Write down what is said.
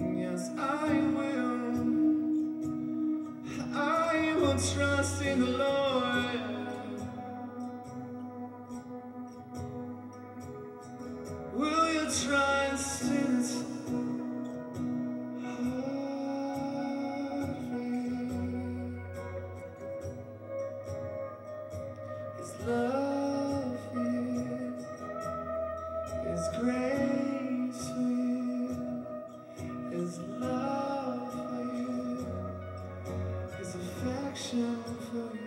yes, I will. I will trust in the Lord. shall you.